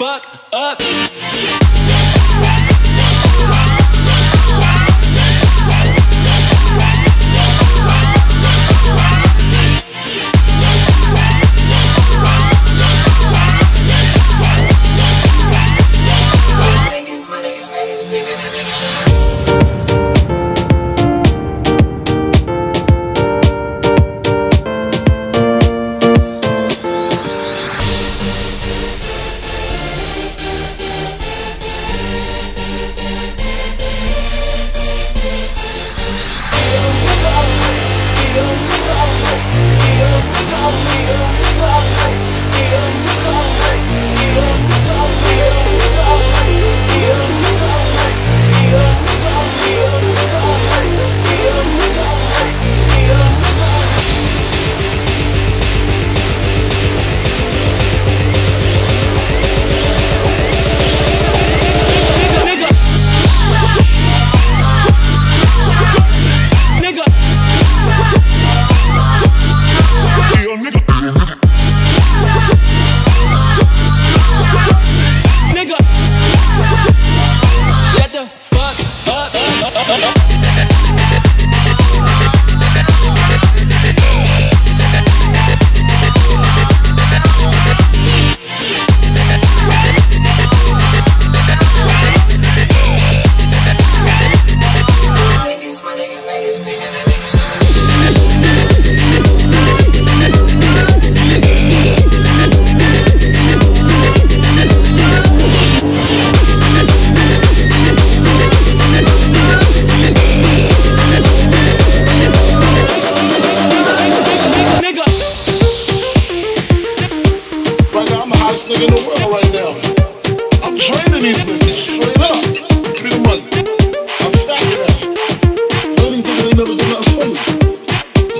fuck up.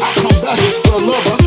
I come back, for love.